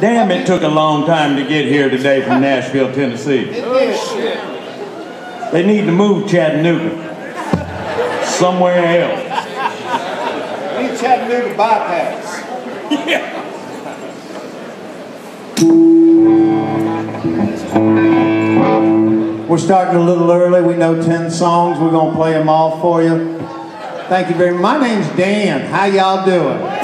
Damn, it took a long time to get here today from Nashville, Tennessee. Oh, they need to move Chattanooga somewhere else. We need Chattanooga bypass. We're starting a little early. We know 10 songs. We're going to play them all for you. Thank you very much. My name's Dan. How y'all doing?